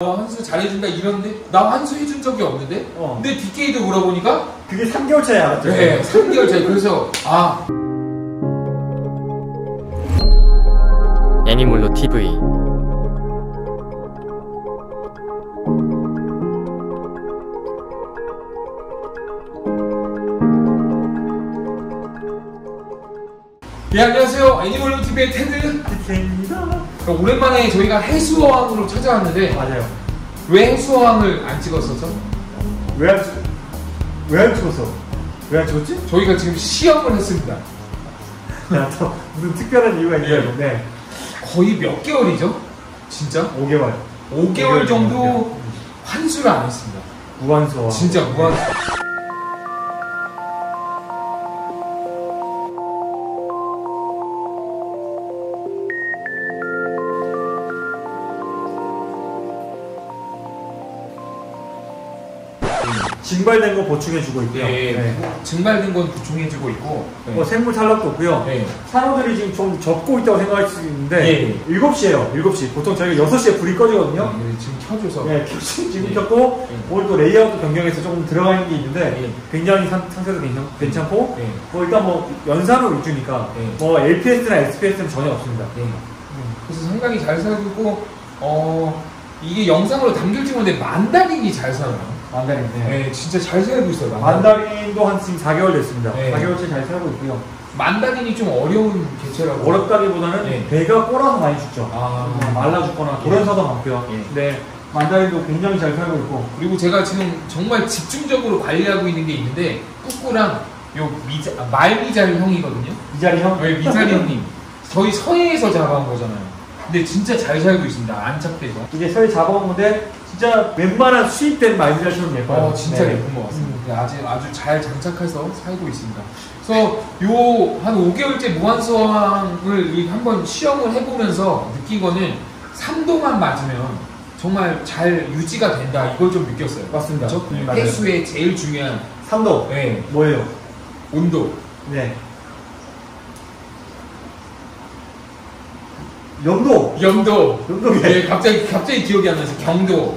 어, 한수 잘해준다 이러는데? 나 한수 해준 적이 없는데? 어. 근데 DK도 물어보니까? 그게 3개월 차이 알았죠? 네 3개월 차이. 그래서 아. 애니몰로 TV 네, 안녕하세요. 애니멀로 TV의 테드. 디테일입니다. 오랜만에 저희가 해수어항으로 찾아왔는데 맞아요. 왜 해수어항을 안 찍었었죠? 왜 안, 찍- 왜안 찍었어? 왜안 찍었지? 저희가 지금 시험을 했습니다 야, 또 무슨 특별한 이유가 있어야 예. 되는데 거의 몇 개월이죠? 진짜? 5개월. 5개월 정도 환수를 안 했습니다 무한수와 진짜 무한 증발된 거 보충해주고 있고요. 네, 네. 증발된 건 보충해주고 있고 네. 뭐 생물 탈락도 없고요. 네. 산호들이 지금 좀 적고 있다고 생각할 수 있는데 예. 7시에요. 7시. 보통 저희가 6시에 불이 꺼지거든요. 네, 지금 켜줘서 네, 캡슐 지금 예. 켰고 예. 오늘 또 레이아웃 변경해서 조금 들어가 있는 게 있는데 예. 굉장히 상, 상태도 괜찮, 괜찮고 네. 뭐 일단 뭐 연산호 위주니까 예. 뭐 LPS나 SPS는 전혀 없습니다. 네. 그래서 상당히 잘 살고 어 이게 영상으로 담길지 모르는데 만다린이 잘 살아요. 만다린인데 네, 진짜 잘 살고 있어요. 만다린. 만다린 도 한 지금 4개월 됐습니다. 네. 4개월째 잘 살고 있고요. 만다린이 좀 어려운 개체라고. 어렵다기보다는 네. 배가 꼬라서 많이 죽죠. 아. 뭐 말라 죽거나 예. 돌연사도 많고요. 예. 네, 만다린도 굉장히 잘 살고 있고 그리고 제가 지금 정말 집중적으로 관리하고 있는 게 있는데 꾸꾸랑 요 미자 아, 말미잘 형이거든요. 이 자리 형 네, 미자리 형님. 저희 서해에서 잡아온 거잖아요. 근데 진짜 잘 살고 있습니다. 안착돼서. 이제 서해 잡아온 건데 진짜 웬만한 수입된 말미잘처럼 예뻐요. 어, 진짜 네. 예쁜 것 같습니다. 네, 아주, 아주 잘 장착해서 살고 있습니다. 그래서 요 한 5개월째 무한수항을 이 한번 시험을 해보면서 느낀 거는 3도만 맞으면 정말 잘 유지가 된다. 이걸 좀 느꼈어요. 맞습니다. 그렇죠? 네, 맞아요. 해수의 제일 중요한 3도 네, 뭐예요? 온도. 네. 영도 영도. 영도에 네, 갑자기 갑자기 기억이 안 나서 경도.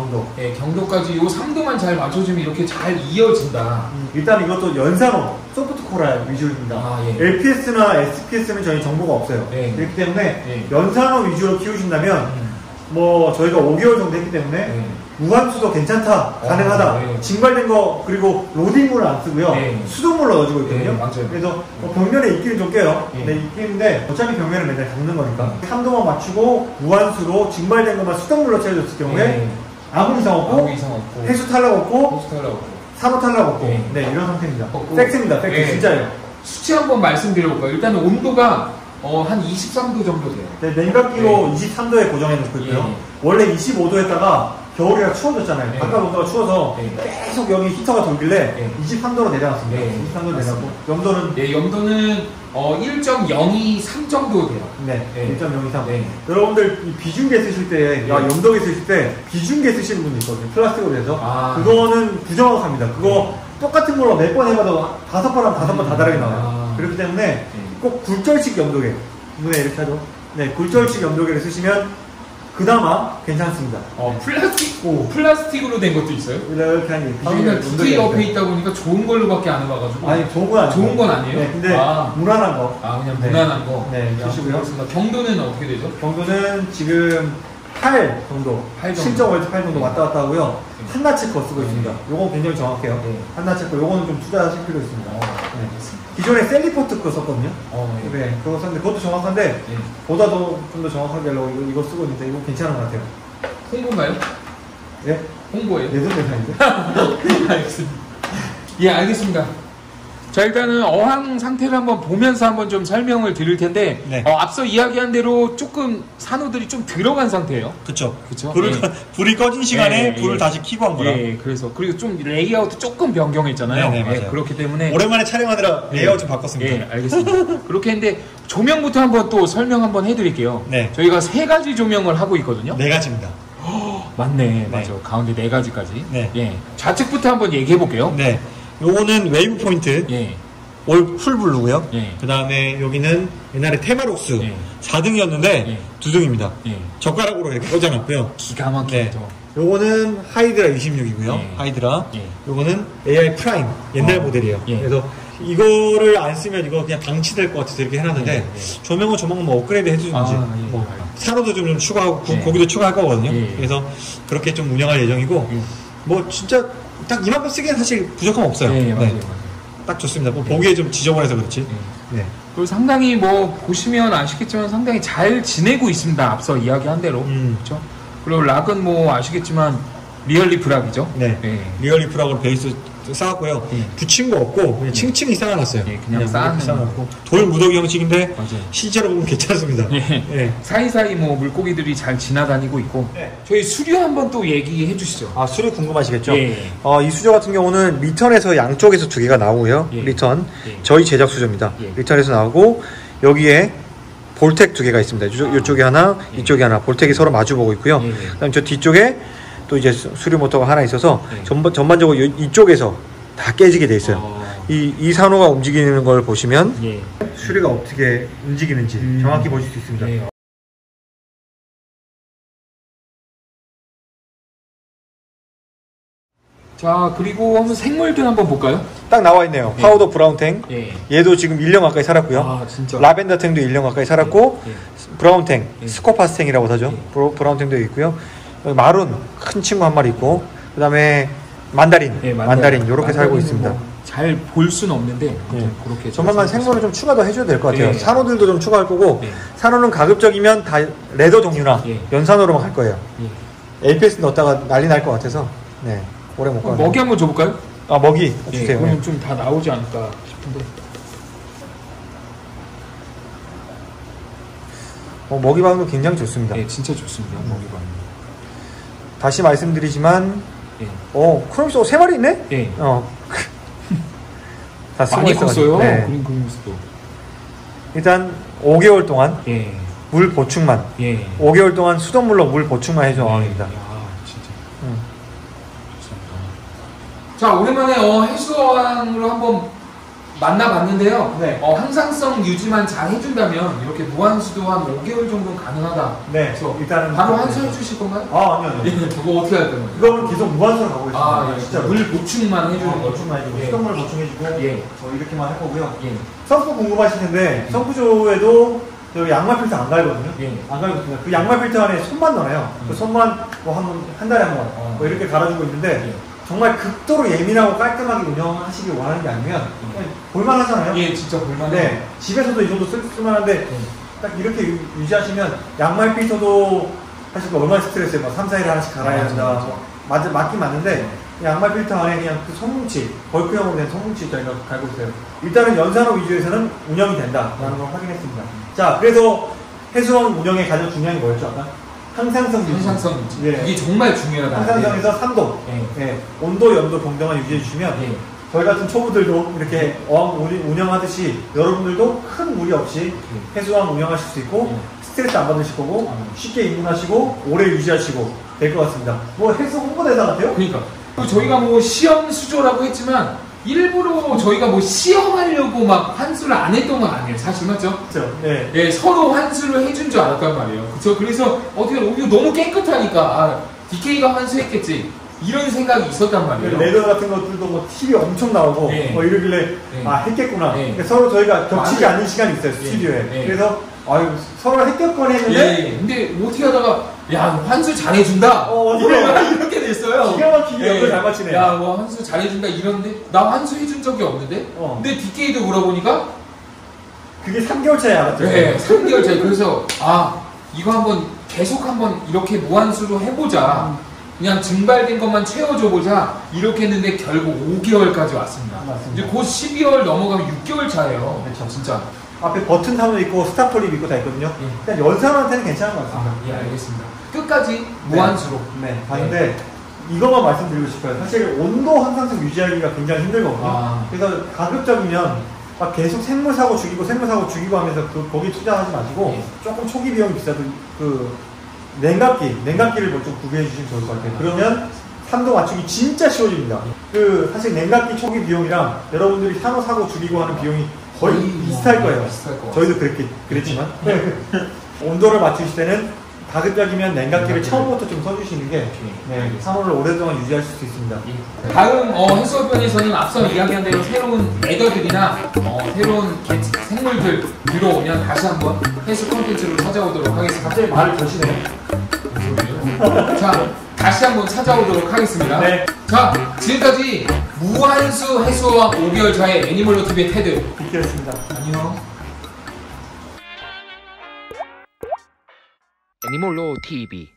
경도. 네, 경도까지 요 3도만 잘 맞춰주면 이렇게 잘 이어진다. 음, 일단 이것도 연산호 소프트 코랄 위주입니다. 아, 예. LPS나 SPS는 저희 정보가 없어요. 네. 그렇기 때문에 네. 연산호 위주로 키우신다면 음, 뭐 저희가 5개월 정도 했기 때문에 네. 무한수도 괜찮다, 어, 가능하다. 네. 증발된 거 그리고 로딩물을 안 쓰고요. 네. 수돗물 넣어주고 있거든요. 네. 그래서 뭐 벽면에 있기는 좀 깨요. 네. 네, 있기는데 어차피 벽면을 맨날 닦는 거니까 3도만 맞추고 무한수로 증발된 것만 수돗물로 채워줬을 경우에 네. 아무 이상 없고 아무 이상 없고 해수 탈락 없고 호수 탈락 산호 탈락 없고 네. 네, 이런 상태입니다. 없고. 팩트입니다. 팩트 네. 진짜예요. 수치 한번 말씀드려볼까요? 일단은 온도가 어, 한 23도 정도 돼요. 네, 냉각기로 네. 23도에 고정해 놓고 있고요. 예. 원래 25도에다가 겨울이라 추워졌잖아요. 네. 바깥 온도가 추워서 네. 계속 여기 히터가 돌길래 네. 23도로 내려갔습니다. 네. 23도 내려고 맞습니다. 염도는 네, 염도는 어, 1.023 정도 돼요. 네, 네. 1.023. 네. 여러분들 이 비중계 쓰실 때, 야, 네. 염도계 쓰실 때 비중계 쓰시는 분들 있거든요. 플라스틱으로 해서. 아. 그거는 부정확합니다. 그거 똑같은 걸로 몇 번 해봐도 다섯 번 하면 다섯 번다 다르게 나와요. 아. 그렇기 때문에 꼭 굴절식 염도계. 눈에 이렇게 하죠. 네, 굴절식 염도계를 쓰시면 그나마 괜찮습니다. 어, 플라스틱, 오, 플라스틱으로 된 것도 있어요? 이렇게 하니 아, 근데 DK 옆에 있다 보니까 좋은 걸로밖에 안 해봐가지고. 아니, 좋은 건 아니에요. 좋은 건 아니에요? 네, 근데 아. 무난한 거. 아, 그냥 네. 무난한 거. 네, 야, 주시고요. 그렇습니다. 경도는 어떻게 되죠? 경도는 지금 8 정도, 8 정도. 7점 월드 8 정도 네. 왔다 갔다 하고요. 네. 한나치 거 쓰고 있습니다. 요건 굉장히 정확해요. 네. 한나치 거, 요거는 좀 투자하실 필요 있습니다. 어, 네. 기존에 Salifert 거 썼거든요. 어, 예. 네, 그거 썼는데 그것도 정확한데, 예. 보다도 좀더 정확하게 하려고 이거, 이거 쓰고 있는데, 이거 괜찮은 것 같아요. 홍보인가요? 예? 홍보예요? 예전 대상인데? 알겠습니다. 예, 알겠습니다. 자, 일단은 어항 상태를 한번 보면서 한번 좀 설명을 드릴 텐데, 네. 어, 앞서 이야기한 대로 조금 산호들이 좀 들어간 상태예요. 그쵸. 그쵸? 불을, 예. 꺼- 불이 꺼진 시간에 예, 불을 예. 다시 켜고 한 거라. 예, 그래서 그리고 좀 레이아웃 조금 변경했잖아요. 네, 네, 맞아요. 예, 그렇기 때문에 오랜만에 촬영하느라 예. 레이아웃 좀 바꿨습니다. 예, 알겠습니다. 그렇게 했는데 조명부터 한번 또 설명 한번 해드릴게요. 네. 저희가 세 가지 조명을 하고 있거든요. 네 가지입니다. 맞네, 맞아. 가운데 네 가지까지. 네. 예, 좌측부터 한번 얘기해 볼게요. 네. 요거는 Wave Point. 예, all full blue고요. 예. 그 다음에 여기는 옛날에 테마록스 예. 4등이었는데 예. 두 2등입니다. 예. 젓가락으로 이렇게 꽂아놨고요. 기가 네. 막히죠. 요거는 하이드라 26이고요. 예. 하이드라. 예. 요거는 AI Prime 옛날 어. 모델이에요. 예. 그래서 이거를 안 쓰면 이거 그냥 방치될 것 같아서 이렇게 해놨는데. 조명은 조명은 뭐 업그레이드 해주든지 아, 예. 뭐 산호도 좀, 좀 추가하고 구- 예. 고기도 추가할 거거든요. 예. 그래서 그렇게 좀 운영할 예정이고 예. 뭐 진짜 딱 이만큼 쓰기엔 사실 부족함 없어요. 예, 맞아요, 네. 맞아요. 딱 좋습니다. 뭐 보기에 좀 지저분해서 그렇지. 예. 네. 그리고 상당히 뭐 보시면 아시겠지만 상당히 잘 지내고 있습니다. 앞서 이야기한 대로 음. 그렇죠. 그리고 rock은 뭐 아시겠지만 Real Reef Rock이죠. 네. 예. Real Reef Rock으로 베이스 쌓았고요. 예. 붙인 거 없고 그냥 층층이 쌓아놨어요. 예, 그냥 쌓아놓은 이렇게 쌓아놓고 돌 무더기 형식인데 맞아요. 실제로 보면 괜찮습니다. 예. 예. 사이사이 뭐 물고기들이 잘 지나다니고 있고 네. 저희 수류 한번 또 얘기해 주시죠. 아 수류 궁금하시겠죠? 예. 어, 이 수조 같은 경우는 리턴에서 양쪽에서 두 개가 나오고요. 예. 리턴 예. 저희 제작 수조입니다. 예. 리턴에서 나오고 여기에 VorTech 두 개가 있습니다. 이쪽, 이쪽에 하나, 예. 이쪽에 하나. VorTech이 서로 마주 보고 있고요. 그다음 저 뒤쪽에 또 이제 수- 수류 모터가 하나 있어서 예. 전반, 전반적으로 이- 이쪽에서 다 깨지게 돼 있어요. 어, 이, 이 산호가 움직이는 걸 보시면 예. 수류가 어떻게 움직이는지 음. 정확히 보실 수 있습니다. 예. 자 그리고 한번 생물들 한번 볼까요? 딱 나와 있네요. 예. powder brown tang. 예. 얘도 지금 1년 가까이 살았고요. 아 진짜. lavender tang도 1년 가까이 살았고 예. brown tang, 예. scopas tang이라고 하죠. 예. brown tang도 있고요. maroon 큰 친구 한 마리 있고 그다음에 만다린, 예, 만다린 이렇게 살고 mandarin은 있습니다. 뭐 잘볼 수는 없는데 예. 그렇게 조만간 잘 생물을 좀 추가도 해줘야 될 것 같아요. 예. 산호들도 좀 추가할 거고 예. 산호는 가급적이면 다 레더 종류나 예. 연산호로만 할 거예요. 예. LPS 넣었다가 난리 날 것 같아서 네 오래 못 가요. 먹이 한번 줘볼까요? 아 먹이 예, 주세요. 그러면 좀다 나오지 않을까 싶은데. 어, 먹이 방도 굉장히 좋습니다. 예, 진짜 좋습니다. 먹이가. 다시 말씀드리지만 예. 어 크롬스 세 마리 있네? 예. 어. 다 많이. 컸어요. 네. 그린 그림스도. 일단 5개월 동안 예. 물 보충만 예. 5개월 동안 수돗물로 물 보충만 해준. 야, 진짜 음. 좋습니다. 자, 오랜만에 어, 해수왕으로 한번 만나봤는데요. 네. 어, 항상성 유지만 잘 해준다면 이렇게 무한수도 한 5개월 정도는 가능하다. 네, 그래서 일단은 바로 환수해 주실 건가요? 아 아니요 아니요. 예, 그거 어떻게 할 거예요? 이거는 계속 무한수로 가고 있습니다. 아, 예. 진짜 물 보충만 해주는 물 거. 보충만 해주고 예. 수돗물 보충해주고 예. 뭐 이렇게만 할 거고요. 예. 성프 궁금하시는데 성프조에도 여기 양말 필터 안 갈거든요. 예. 안 있습니다. 그 양말 필터 안에 손만 넣어요. 음. 그 손만 뭐 한 한 달에 한 번 어. 뭐 이렇게 갈아주고 있는데 예. 정말 극도로 예민하고 깔끔하게 운영하시길 원하는 게 아니면 음. 그냥 볼만하잖아요. 예, 진짜 볼만해. 네, 집에서도 이 정도 쓸, 쓸만한데 예. 딱 이렇게 유- 유지하시면 양말 필터도 사실 그 얼마나 스트레스예요. 막 3, 4일에 하나씩 갈아야 한다. 맞, 맞긴 맞는데 양말 필터 안에 그냥 그 성뭉치, 벌크형으로 된 성뭉치 저희가 갈고 있어요. 일단은 연산호 위주에서는 운영이 된다라는 걸 확인했습니다. 자, 그래서 해수원 운영의 가장 중요한 게 뭐였죠? 아까? 항상성 유지. 항상성 유지. 예. 이게 정말 중요하다. 항상성에서 3도. 예. 예, 온도, 염도 동등한 유지해 주시면 예. 저희 같은 초보들도 이렇게 어항 운이- 운영하듯이 여러분들도 큰 무리 없이 해수왕 운영하실 수 있고 예. 스트레스 안 받으실 거고 음. 쉽게 입문하시고 오래 유지하시고 될 것 같습니다. 뭐 해수 홍보대사 같아요? 그러니까 또 저희가 뭐 시험 수조라고 했지만 일부러 저희가 뭐 시험하려고 막 환수를 안 했던 건 아니에요. 사실 맞죠? 그렇죠. 네. 예, 서로 환수를 해준 줄 알았단 말이에요. 그렇죠? 그래서 어떻게 어, 이거 너무 깨끗하니까 아, DK가 환수했겠지 이런 생각이 있었단 말이에요. 레더 같은 것들도 뭐 TV 엄청 나오고 네. 뭐 이러길래 네. 아 했겠구나. 네. 그러니까 서로 저희가 겹치지 맞아요. 않는 시간이 있어요 스튜디오에. 네. 그래서 아유 서로 했겠거니 예, 했는데 예. 근데 어떻게 하다가 야 환수 잘해준다. 어, 이거 이렇게 됐어요. 기가 막히게 연결 잘 맞히네. 야, 뭐 환수 잘해준다 이러는데 나 환수 해준 적이 없는데. 어. 근데 DK도 물어보니까 그게 3개월 차이 알았죠. 네, 3개월 차이. 그래서 아 이거 한번 계속 한번 이렇게 무한수로 해보자. 그냥 증발된 것만 채워줘 보자. 이렇게 했는데 결국 5개월까지 왔습니다. 맞습니다. 이제 곧 12월 넘어가면 6개월 차예요. 그렇죠. 진짜. 앞에 버튼 타도 있고 스타폴립 있고 다 있거든요. 예. 일단 연산한테는 괜찮은 것 같습니다. 아, 예, 알겠습니다. 끝까지 무한수로. 네, 봤는데 이것만 말씀드리고 싶어요. 사실 온도 항상성 유지하기가 굉장히 힘들거든요. 아. 그래서 가급적이면 막 계속 생물 사고 죽이고 생물 사고 죽이고 하면서 그 거기 투자하지 마시고 예. 조금 초기 비용이 비싸도 그 냉각기, 냉각기를 뭐좀 구비해 주시면 좋을 것 같아요. 그러면 산도 맞추기 진짜 쉬워집니다. 그 사실 냉각기 초기 비용이랑 여러분들이 산호 사고 줄이고 하는 비용이 거의 비슷할 거예요. 비슷할. 저희도 그랬겠, 그랬지만 온도를 맞추실 때는 가급적이면 냉각기를 처음부터 좀 써주시는 게 네, 산호를 오랫동안 유지할 수 있습니다. 다음 어, 해수업편에서는 앞서 이야기한 대로 새로운 애더들이나 어, 새로운 개- 생물들 들어오면 다시 한번 해수 콘텐츠로 찾아오도록 하겠습니다. 갑자기 말을 거시네요. 자, 다시 한번 찾아오도록 하겠습니다. 네. 자, 지금까지 무한수 해수어왕 5개월 차의 애니멀로 TV의 테드. 빅키였습니다. 안녕. 애니몰로 TV